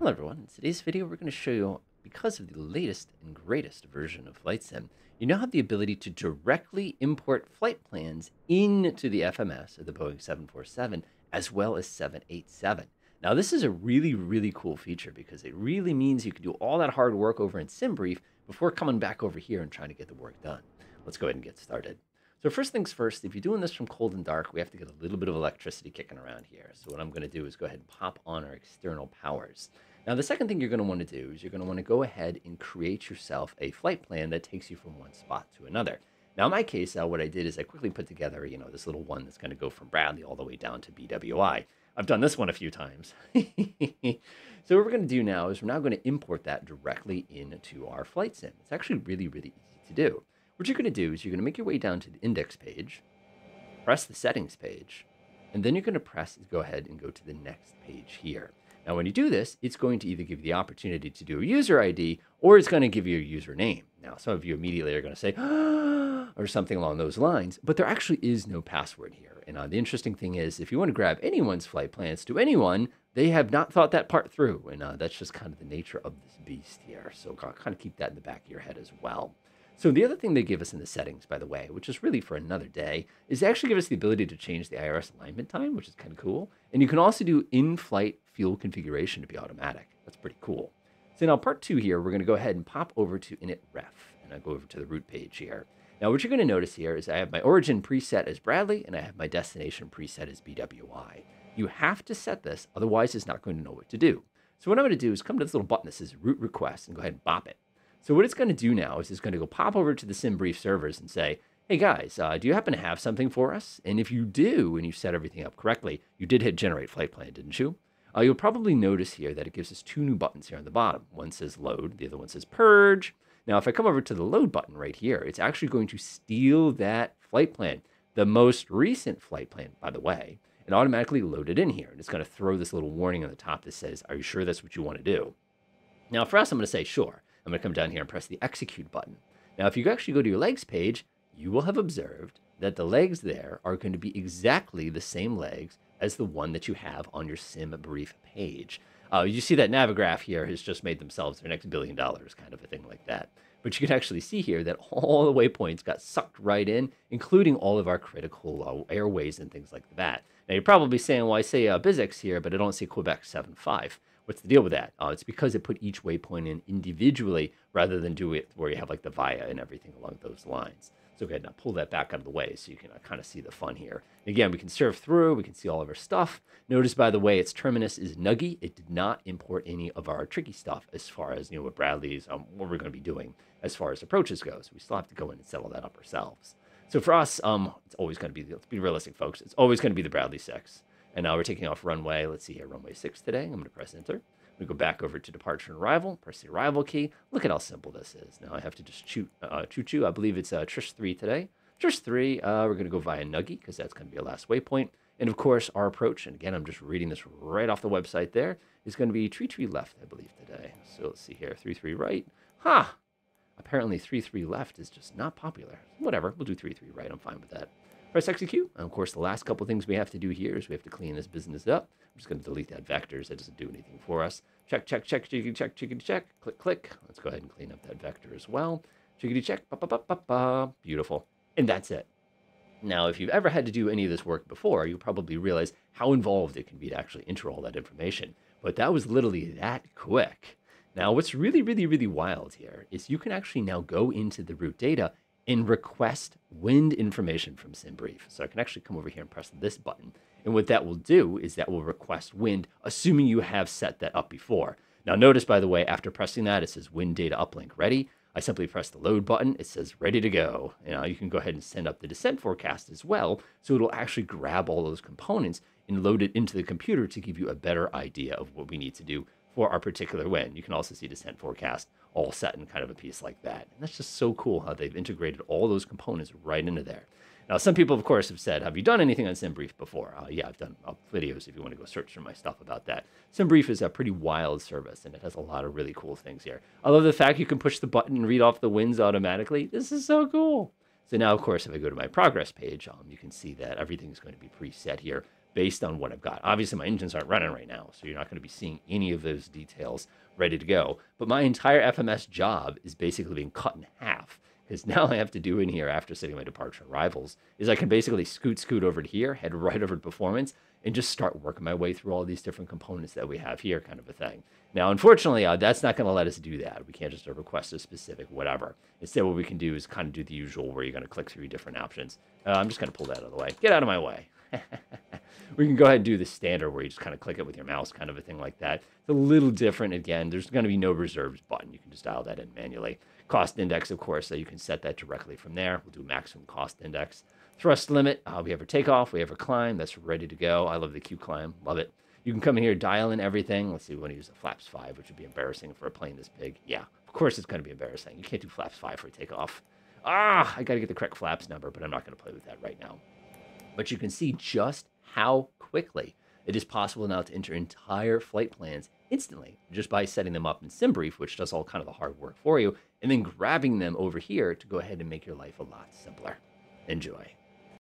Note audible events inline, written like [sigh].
Hello everyone, in today's video we're going to show you, because of the latest and greatest version of FlightSim, you now have the ability to directly import flight plans into the FMS of the Boeing 747 as well as 787. Now this is a really, really cool feature because it really means you can do all that hard work over in SimBrief before coming back over here and trying to get the work done. Let's go ahead and get started. So first things first, if you're doing this from cold and dark, we have to get a little bit of electricity kicking around here. So what I'm going to do is go ahead and pop on our external powers. Now, the second thing you're going to want to do is you're going to want to go ahead and create yourself a flight plan that takes you from one spot to another. Now, in my case, uh, what I did is I quickly put together, you know, this little one that's going to go from Bradley all the way down to BWI. I've done this one a few times. [laughs] so what we're going to do now is we're now going to import that directly into our flight sim. It's actually really, really easy to do. What you're going to do is you're going to make your way down to the index page, press the settings page, and then you're going to press go ahead and go to the next page here. Now, when you do this, it's going to either give you the opportunity to do a user ID or it's going to give you a username. Now, some of you immediately are going to say, [gasps] or something along those lines, but there actually is no password here. And uh, the interesting thing is, if you want to grab anyone's flight plans to anyone, they have not thought that part through. And uh, that's just kind of the nature of this beast here. So kind of keep that in the back of your head as well. So the other thing they give us in the settings, by the way, which is really for another day, is they actually give us the ability to change the IRS alignment time, which is kind of cool. And you can also do in-flight fuel configuration to be automatic. That's pretty cool. So now part two here, we're going to go ahead and pop over to init ref. and I'll go over to the route page here. Now what you're going to notice here is I have my origin preset as Bradley, and I have my destination preset as BWI. You have to set this, otherwise it's not going to know what to do. So what I'm going to do is come to this little button that says route request and go ahead and bop it. So what it's going to do now is it's going to go pop over to the SimBrief servers and say, hey guys, uh, do you happen to have something for us? And if you do, and you set everything up correctly, you did hit generate flight plan, didn't you? Uh, you'll probably notice here that it gives us two new buttons here on the bottom. One says load, the other one says purge. Now, if I come over to the load button right here, it's actually going to steal that flight plan, the most recent flight plan, by the way, and automatically load it in here. And it's going to throw this little warning on the top that says, are you sure that's what you want to do? Now, for us, I'm going to say sure. I'm going to come down here and press the execute button. Now, if you actually go to your legs page, you will have observed that the legs there are going to be exactly the same legs as the one that you have on your SimBrief page. Uh, you see that Navigraph here has just made themselves their next billion dollars, kind of a thing like that. But you can actually see here that [laughs] all the waypoints got sucked right in, including all of our critical uh, airways and things like that. Now you're probably saying, well, I say uh, BizX here, but I don't see Quebec 7.5. What's the deal with that? Uh, it's because it put each waypoint in individually rather than do it where you have like the VIA and everything along those lines. Go ahead and pull that back out of the way so you can uh, kind of see the fun here. Again, we can surf through, we can see all of our stuff. Notice, by the way, its terminus is Nuggy. It did not import any of our tricky stuff as far as, you know, what Bradley's, um, what we're going to be doing as far as approaches goes. We still have to go in and settle that up ourselves. So for us, um, it's always going to be, let's be realistic, folks. It's always going to be the Bradley 6. And now we're taking off runway. Let's see here, runway 6 today. I'm going to press enter. To go back over to departure and arrival, press the arrival key. Look at how simple this is. Now I have to just shoot, uh, choo choo. I believe it's uh, Trish 3 today. Trish 3, uh, we're going to go via Nuggie because that's going to be our last waypoint. And of course, our approach, and again, I'm just reading this right off the website there, is going to be tree tree left, I believe, today. So let's see here, 3 3 right. Ha! Huh. Apparently, 3 3 left is just not popular. Whatever, we'll do 3 3 right. I'm fine with that. Press execute. And of course, the last couple things we have to do here is we have to clean this business up. I'm just going to delete that vectors. That doesn't do anything for us. Check, check, check, chickity check, chickity check. Click, click. Let's go ahead and clean up that vector as well. Chickity check. Ba, ba, ba, ba, ba. Beautiful. And that's it. Now, if you've ever had to do any of this work before, you probably realize how involved it can be to actually enter all that information. But that was literally that quick. Now, what's really, really, really wild here is you can actually now go into the route data and request wind information from SimBrief. So I can actually come over here and press this button. And what that will do is that will request wind, assuming you have set that up before. Now notice, by the way, after pressing that, it says wind data uplink ready. I simply press the load button. It says ready to go. You Now you can go ahead and send up the descent forecast as well. So it'll actually grab all those components and load it into the computer to give you a better idea of what we need to do for our particular wind. You can also see descent forecast all set in kind of a piece like that. And that's just so cool how they've integrated all those components right into there. Now, some people, of course, have said, have you done anything on SimBrief before? Uh, yeah, I've done uh, videos if you want to go search for my stuff about that. SimBrief is a pretty wild service, and it has a lot of really cool things here. I love the fact you can push the button and read off the winds automatically. This is so cool. So now, of course, if I go to my progress page, um, you can see that everything's going to be preset here based on what I've got. Obviously, my engines aren't running right now, so you're not going to be seeing any of those details ready to go. But my entire FMS job is basically being cut in half because now I have to do in here after setting my departure arrivals is I can basically scoot scoot over to here, head right over to performance, and just start working my way through all these different components that we have here, kind of a thing. Now, unfortunately, uh, that's not going to let us do that. We can't just request a specific whatever. Instead, what we can do is kind of do the usual where you're going to click through different options. Uh, I'm just going to pull that out of the way. Get out of my way. [laughs] we can go ahead and do the standard where you just kind of click it with your mouse, kind of a thing like that. It's a little different. Again, there's going to be no reserves button. You can just dial that in manually. Cost index, of course, so you can set that directly from there. We'll do maximum cost index. Thrust limit, uh, we have our takeoff, we have our climb. That's ready to go. I love the Q climb. Love it. You can come in here, dial in everything. Let's see, we want to use a flaps 5, which would be embarrassing for a plane this big. Yeah, of course it's going to be embarrassing. You can't do flaps 5 for a takeoff. Ah, I got to get the correct flaps number, but I'm not going to play with that right now. But you can see just how quickly it is possible now to enter entire flight plans instantly just by setting them up in SimBrief, which does all kind of the hard work for you, and then grabbing them over here to go ahead and make your life a lot simpler. Enjoy.